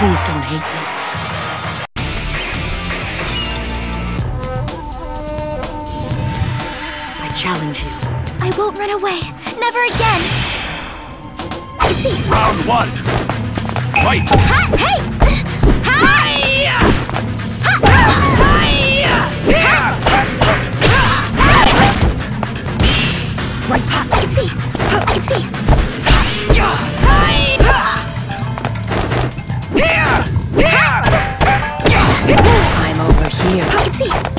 Please don't hate me. I challenge you. I won't run away. Never again. I see. Round one. Fight! Ha! Hey! Ha! Right. See.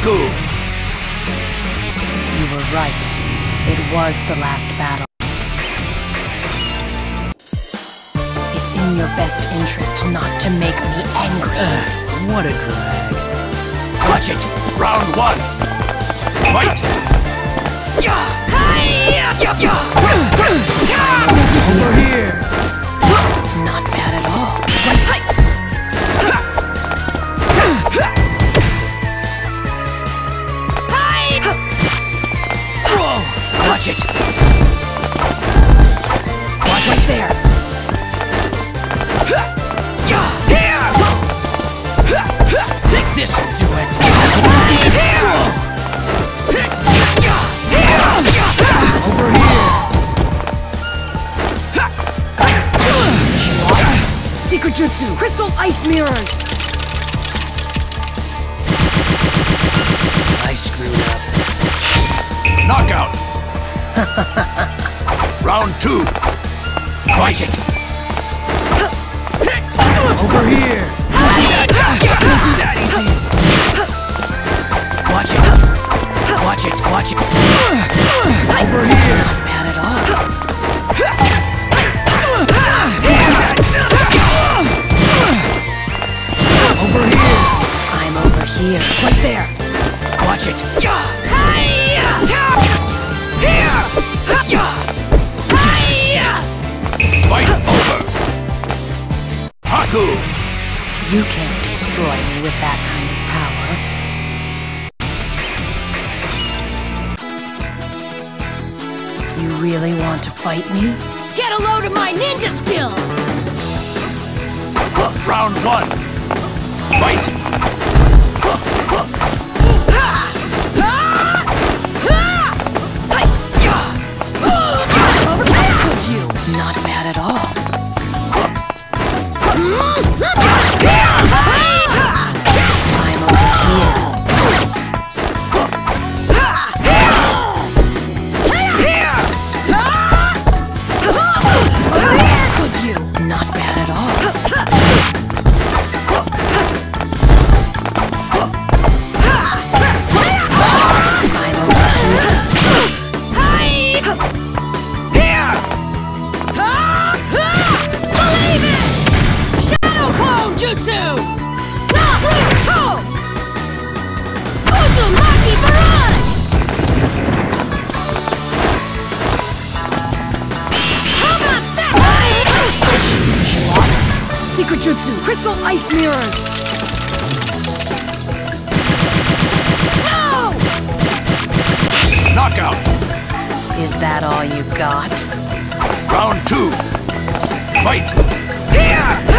Haku! You were right. It was the last battle. It's in your best interest not to make me angry. Uh, what a drag. Watch it! Round one. Fight! Over here. Not bad at all. Watch it! Watch right there. Here think this'll do it! Over here. Secret Jutsu! Crystal Ice Mirrors! Two. Fight it! Over here. That easy! Watch it! Watch it! Watch it! Over here. Fight me? Get a load of my ninja skills! Round one. Fight! Secret Crystal Ice Mirrors! No! Knockout. Is that all you got? Round two. Fight. Here!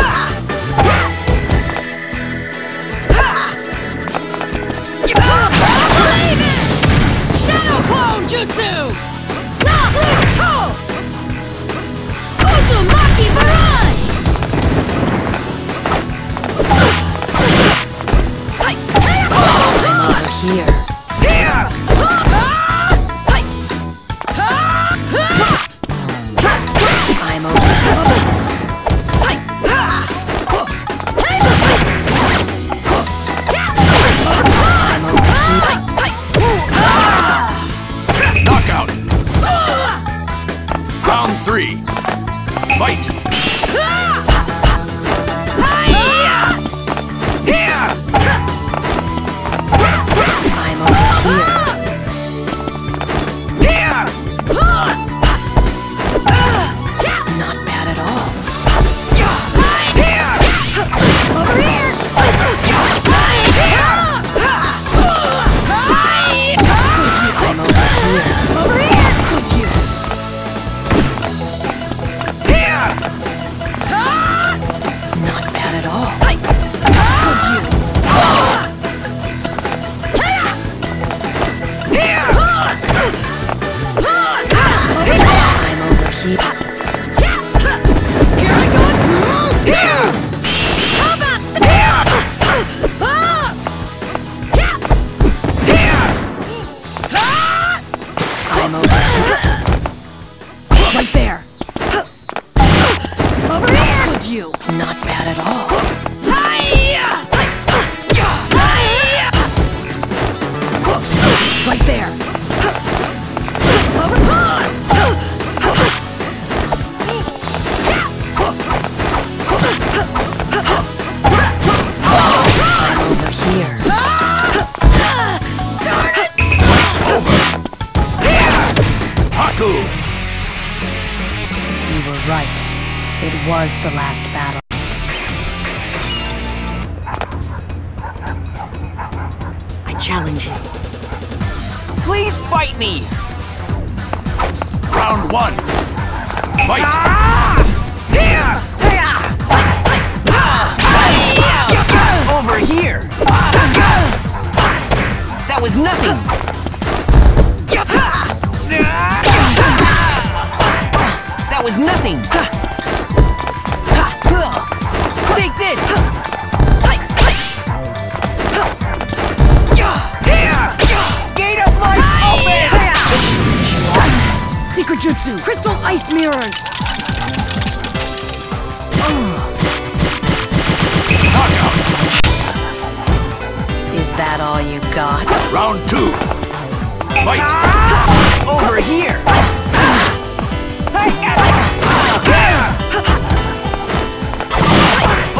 Shadow Clone Jutsu! Please fight me! Round one. Fight. Over here! That was nothing! That was nothing! Jutsu! Crystal Ice Mirrors! Knockout. Is that all you got? Round two. Fight. Ah! Over here!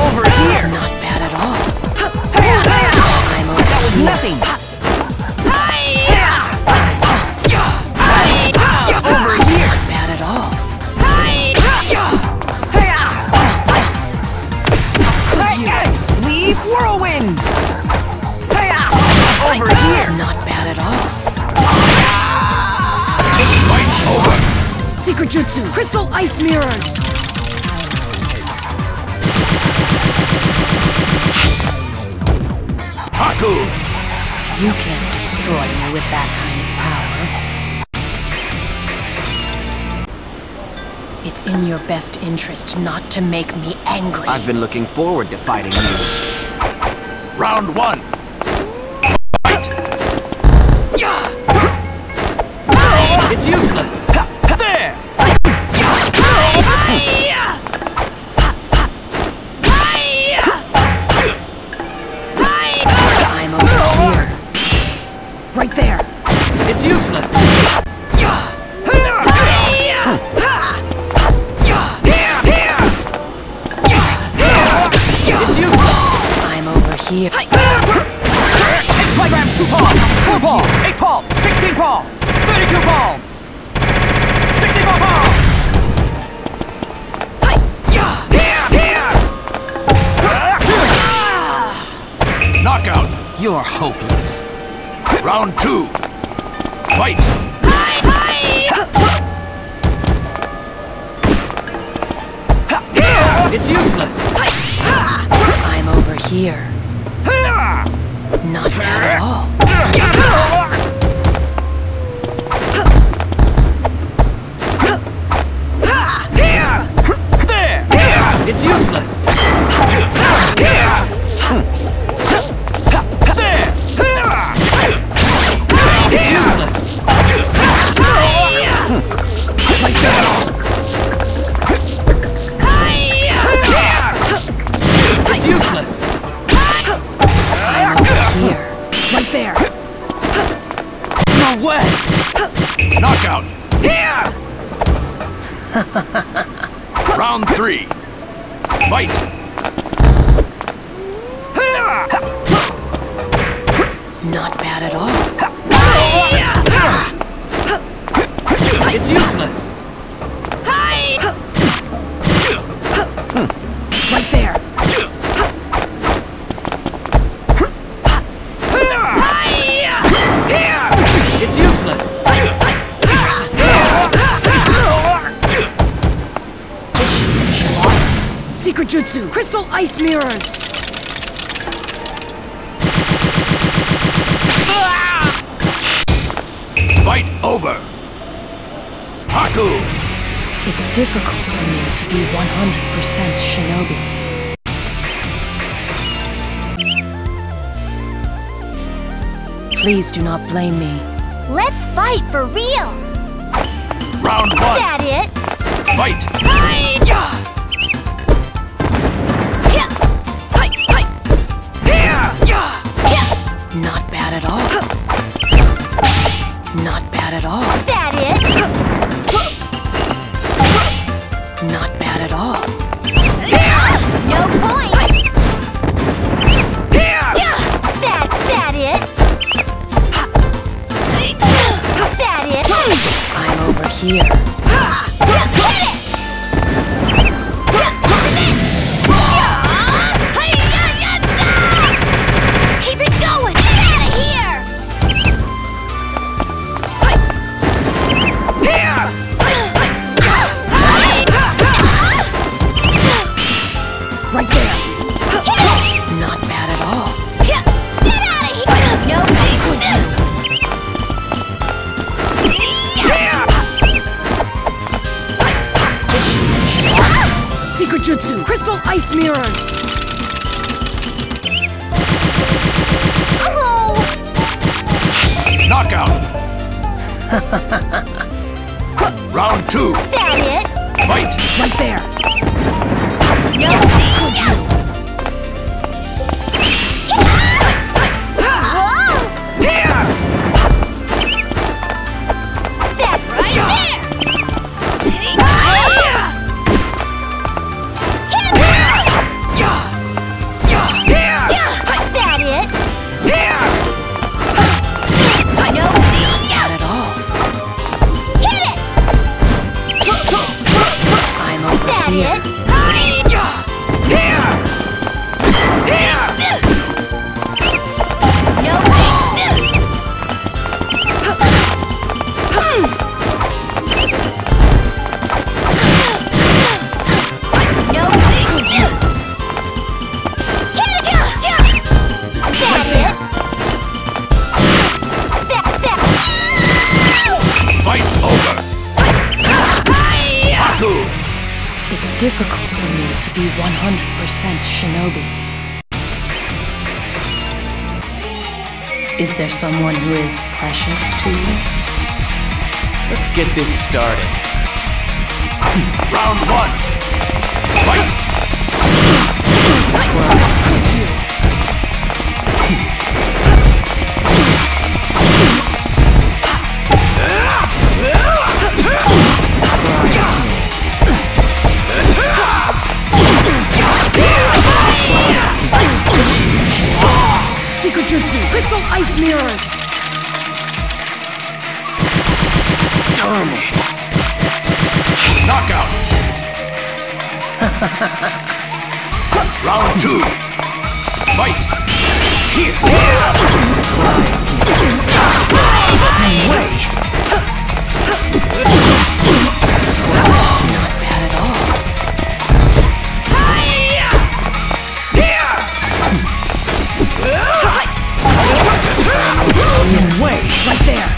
Over here! Not bad at all. Ah! I'm over That was here. nothing! Over. Secret Jutsu! Crystal Ice Mirrors! Haku. You can't destroy me with that kind of power. It's in your best interest not to make me angry. I've been looking forward to fighting you. Round one. Over here. Trigram, Not bad at all. It's useless. Right there. It's useless. Secret Jutsu. Crystal Ice Mirrors. Fight over! Haku! It's difficult for me to be 100% shinobi. Please do not blame me. Let's fight for real. Round one. Is That it? Fight! Not bad at all. At all. That it? Fight! Right there. No Is there someone who is precious to you? Let's get this started. Round one. Right there!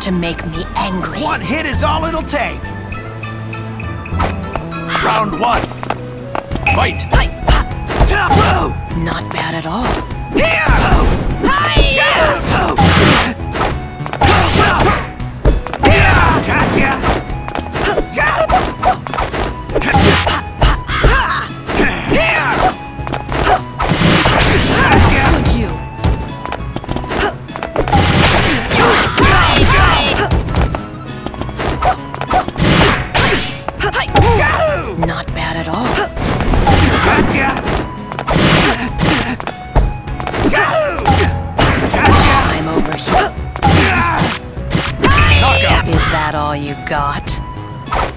To make me angry. One hit is all it'll take! Round one. Fight! Not bad at all. Could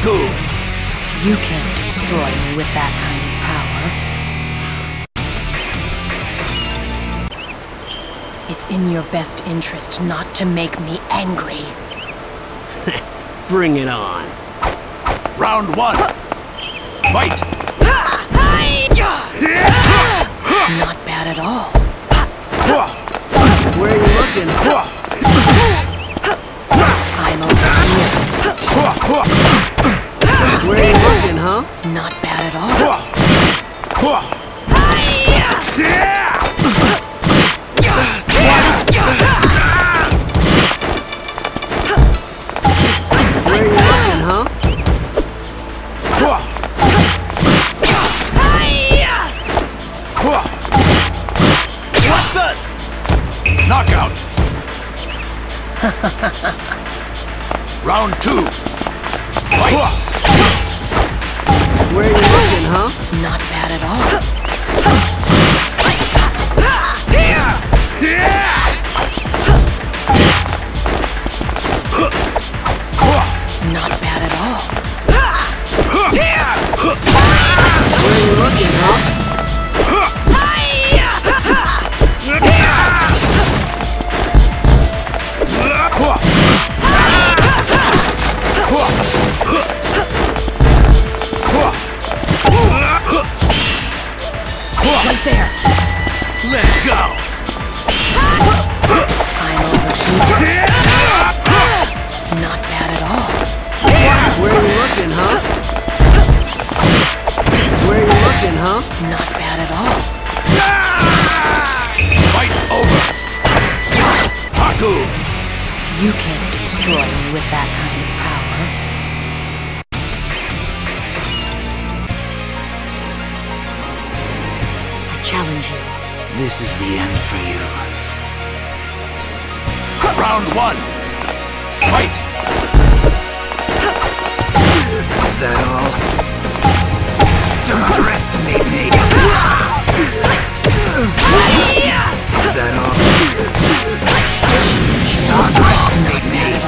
Haku! You can't destroy me with that kind of power. It's in your best interest not to make me angry. Bring it on. Round one. Fight! Not bad at all. Where are you looking? I'm over here. Where are you looking, huh? Not bad at all. Challenge you. This is the end for you. Round one. Fight! Is that all? Don't underestimate me! Is that all? Don't underestimate me!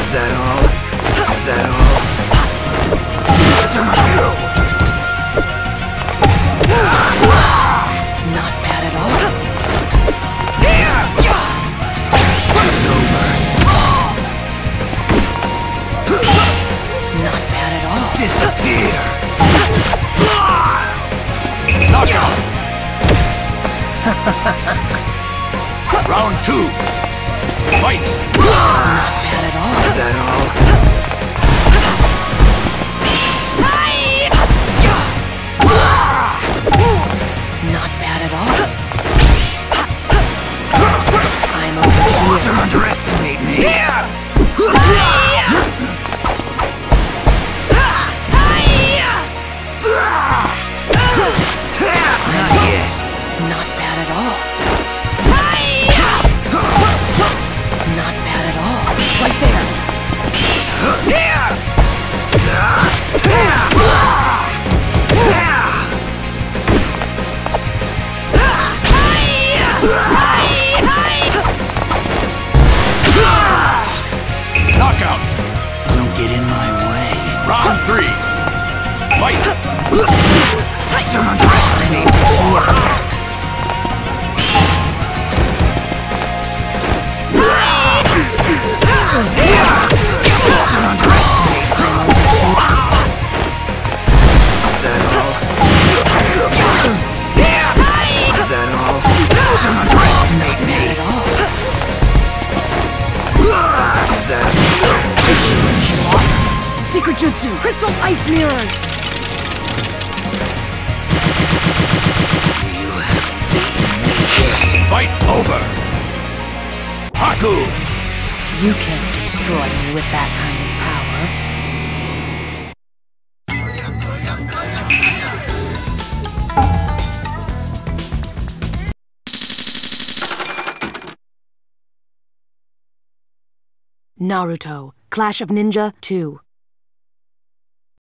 Is that all? Is that all? Don't you? smearers! You have beaten. Fight over! Haku! You can't destroy me with that kind of power. Naruto, Clash of Ninja 2